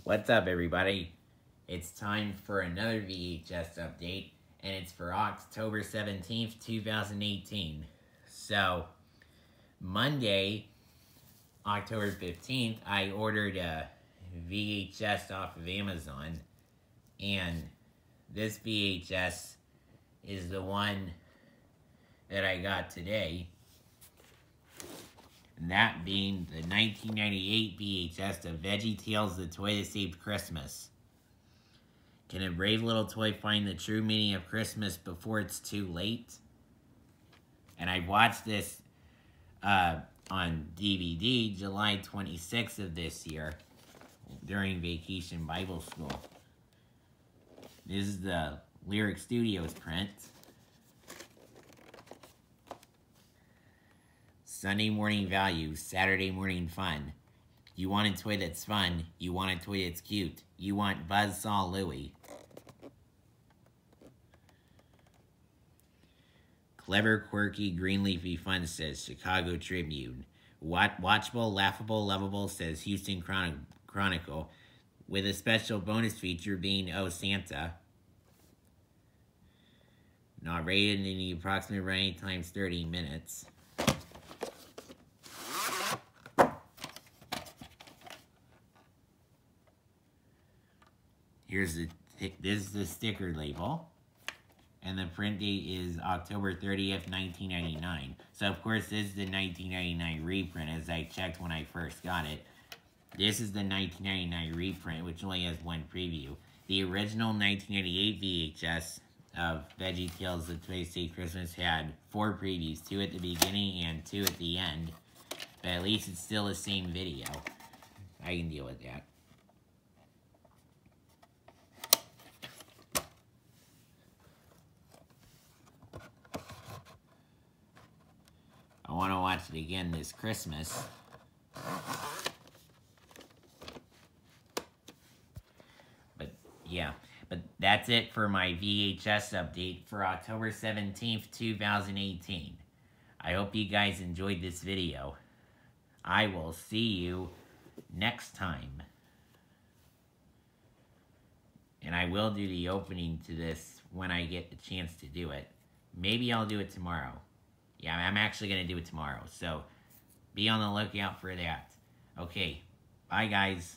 What's up, everybody? It's time for another VHS update, and it's for October 17th, 2018. So, Monday, October 15th, I ordered a VHS off of Amazon, and this VHS is the one that I got today. That being the 1998 VHS of Veggie Tales, the toy that saved Christmas. Can a brave little toy find the true meaning of Christmas before it's too late? And I watched this uh, on DVD July 26th of this year during Vacation Bible School. This is the Lyrick Studios print. Sunday morning value, Saturday morning fun. You want a toy that's fun. You want a toy that's cute. You want Buzzsaw Louie. Clever, quirky, green leafy fun, says Chicago Tribune. Wat watchable, laughable, lovable, says Houston Chron Chronicle. With a special bonus feature being Oh Santa. Not rated in the approximate running times 30 minutes. Here's the, this is the sticker label. And the print date is October 30th, 1999. So, of course, this is the 1999 reprint, as I checked when I first got it. This is the 1999 reprint, which only has one preview. The original 1988 VHS of Veggie Tales The Twisty Christmas had four previews, two at the beginning and two at the end. But at least it's still the same video. I can deal with that. I want to watch it again this Christmas. But, yeah. But that's it for my VHS update for October 17th, 2018. I hope you guys enjoyed this video. I will see you next time. And I will do the opening to this when I get the chance to do it. Maybe I'll do it tomorrow. Yeah, I'm actually going to do it tomorrow. So, be on the lookout for that. Okay, bye guys.